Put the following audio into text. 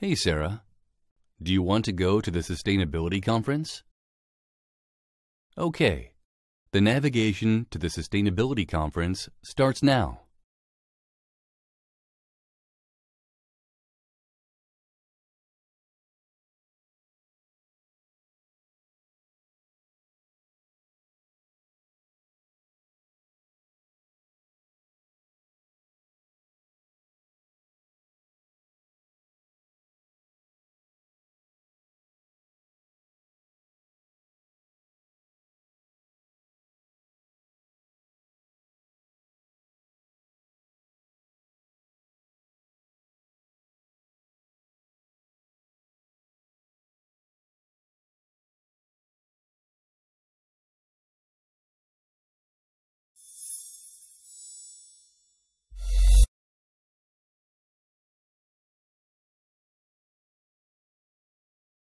Hey, Sarah. Do you want to go to the Sustainability Conference? Okay. The navigation to the Sustainability Conference starts now.